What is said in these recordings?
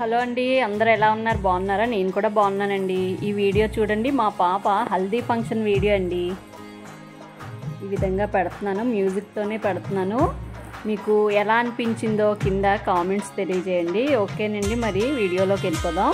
Hello అండి అందరూ ఎలా ఉన్నారు? బాగున్నారా? నేను కూడా బాగున్నానండి. ఈ వీడియో చూడండి మా పాప హల్దీ ఫంక్షన్ వీడియో అండి. ఈ విధంగా పెడుతున్నాను. మ్యూజిక్తోనే పెడుతున్నాను. మీకు ఎలా అనిపించిందో కింద కామెంట్స్ తెలియజేయండి. ఓకేనండి మరి వీడియోలోకి వెళ్ళిపోదాం.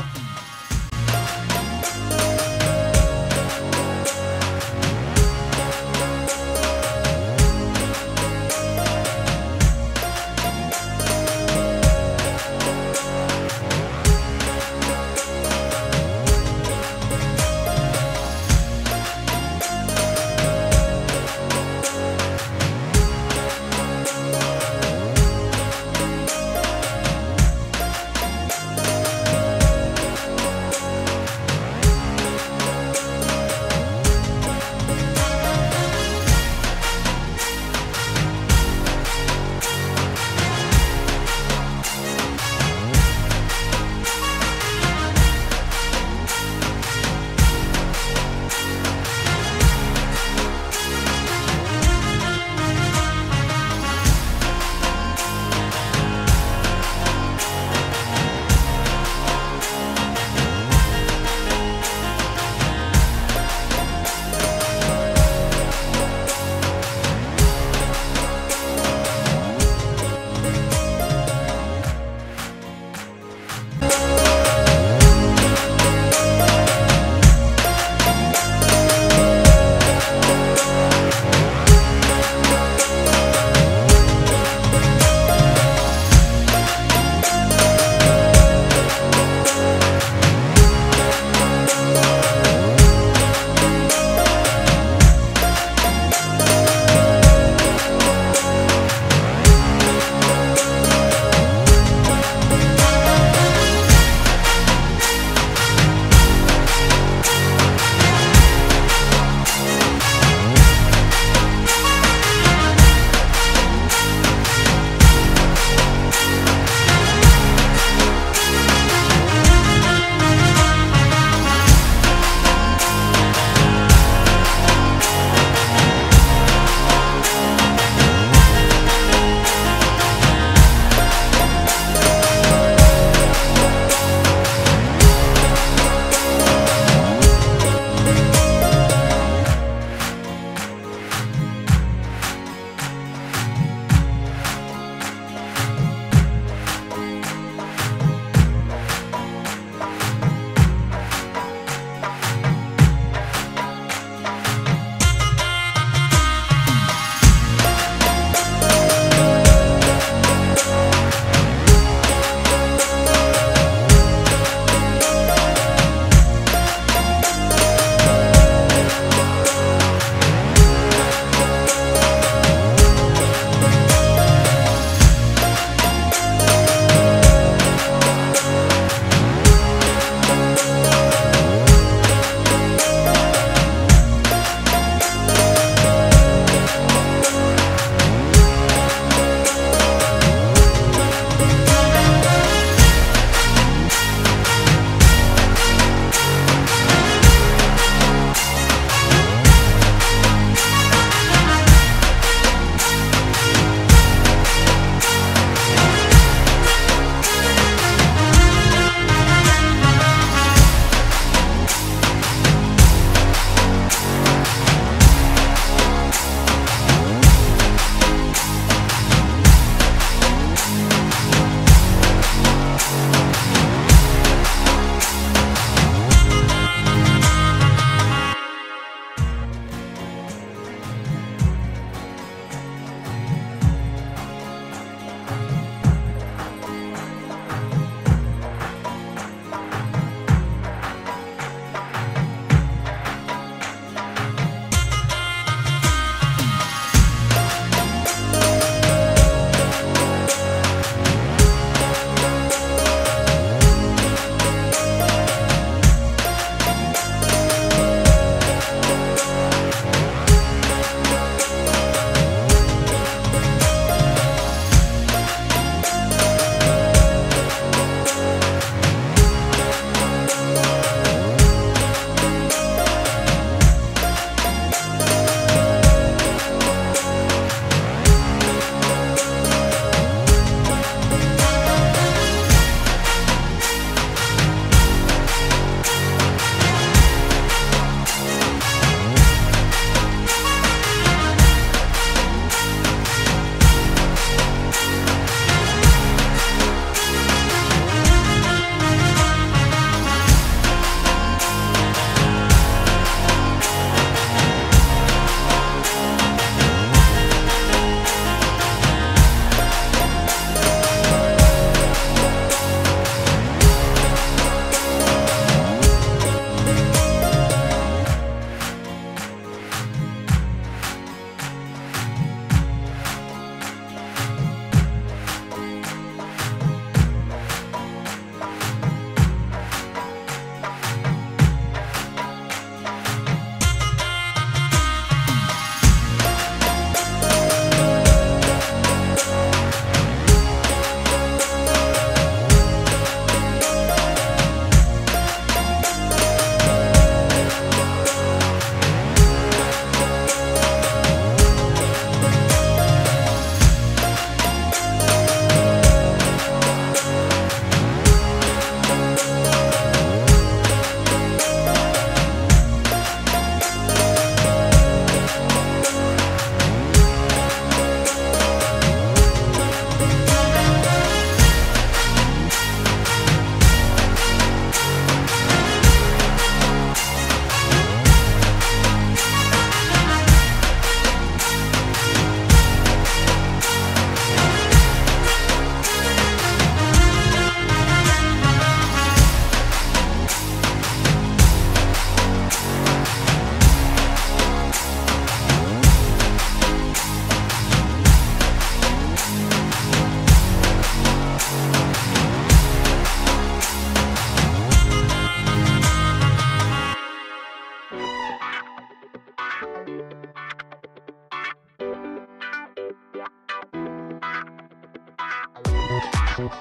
Thank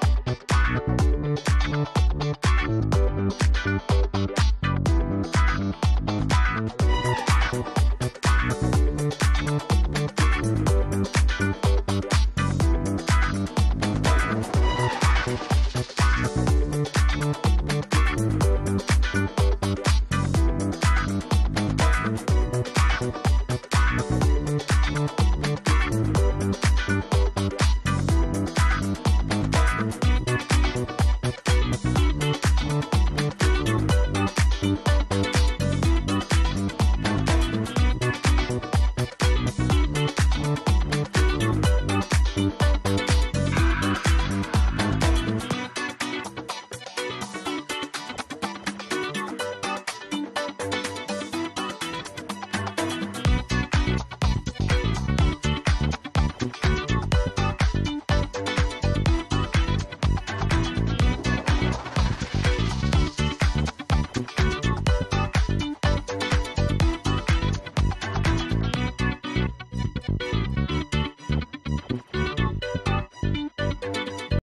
you.